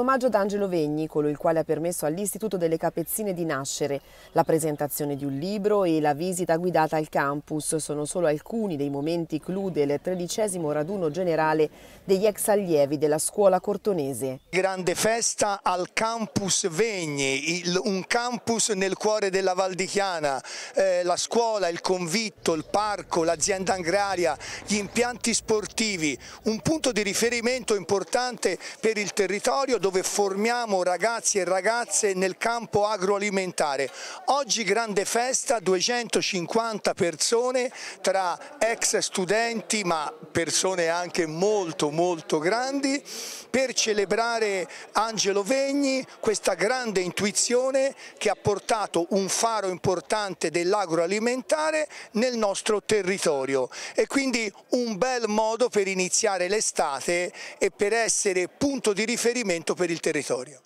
omaggio ad Angelo Vegni, colui il quale ha permesso all'Istituto delle Capezzine di nascere. La presentazione di un libro e la visita guidata al campus sono solo alcuni dei momenti clou del tredicesimo raduno generale degli ex allievi della scuola cortonese. Grande festa al campus Vegni, il, un campus nel cuore della Val di Chiana, eh, la scuola, il convitto, il parco, l'azienda agraria, gli impianti sportivi, un punto di riferimento importante per il territorio dove formiamo ragazzi e ragazze nel campo agroalimentare. Oggi grande festa, 250 persone tra ex studenti ma persone anche molto molto grandi per celebrare Angelo Vegni, questa grande intuizione che ha portato un faro importante dell'agroalimentare nel nostro territorio e quindi un bel modo per iniziare l'estate e per essere punto di riferimento per il territorio.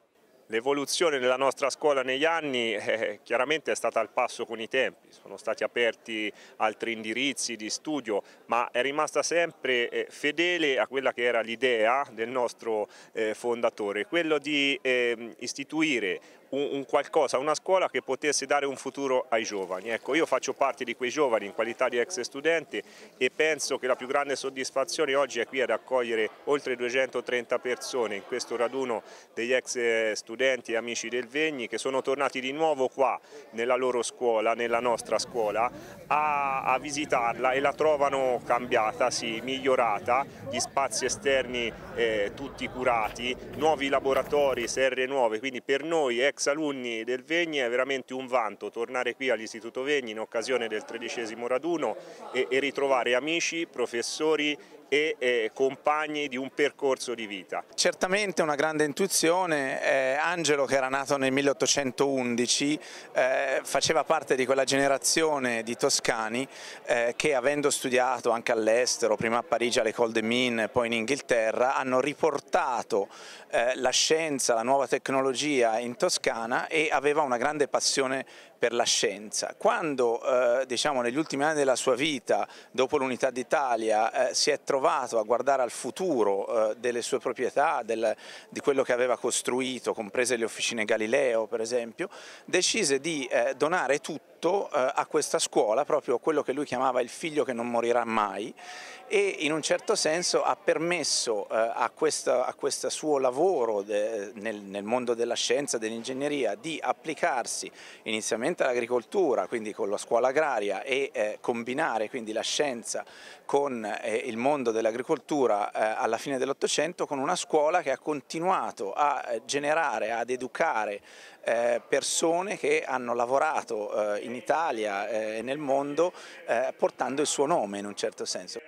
L'evoluzione della nostra scuola negli anni eh, chiaramente è stata al passo con i tempi, sono stati aperti altri indirizzi di studio, ma è rimasta sempre eh, fedele a quella che era l'idea del nostro eh, fondatore, quello di ehm, istituire un, un, qualcosa, una scuola che potesse dare un futuro ai giovani. Ecco, io faccio parte di quei giovani in qualità di ex studente e penso che la più grande soddisfazione oggi è qui ad accogliere oltre 230 persone in questo raduno degli ex studenti e amici del Vegni che sono tornati di nuovo qua nella loro scuola, nella nostra scuola, a, a visitarla e la trovano cambiata, sì, migliorata, gli spazi esterni eh, tutti curati, nuovi laboratori, serre nuove, quindi per noi ex alunni del Vegni è veramente un vanto tornare qui all'Istituto Vegni in occasione del tredicesimo raduno e, e ritrovare amici, professori e eh, compagni di un percorso di vita. Certamente una grande intuizione, eh, Angelo che era nato nel 1811 eh, faceva parte di quella generazione di toscani eh, che avendo studiato anche all'estero, prima a Parigi all'École des Mines, poi in Inghilterra, hanno riportato eh, la scienza, la nuova tecnologia in Toscana e aveva una grande passione per la scienza. Quando eh, diciamo, negli ultimi anni della sua vita, dopo l'unità d'Italia, si è trovato trovato a guardare al futuro eh, delle sue proprietà, del, di quello che aveva costruito, comprese le officine Galileo per esempio, decise di eh, donare tutto eh, a questa scuola, proprio quello che lui chiamava il figlio che non morirà mai e in un certo senso ha permesso eh, a, questo suo lavoro de, nel, nel, mondo della scienza, dell'ingegneria, di applicarsi inizialmente all'agricoltura, quindi con la scuola agraria e eh, combinare quindi la scienza con eh, il mondo dell'agricoltura eh, alla fine dell'Ottocento con una scuola che ha continuato a eh, generare, ad educare eh, persone che hanno lavorato in Italia e nel mondo portando il suo nome in un certo senso.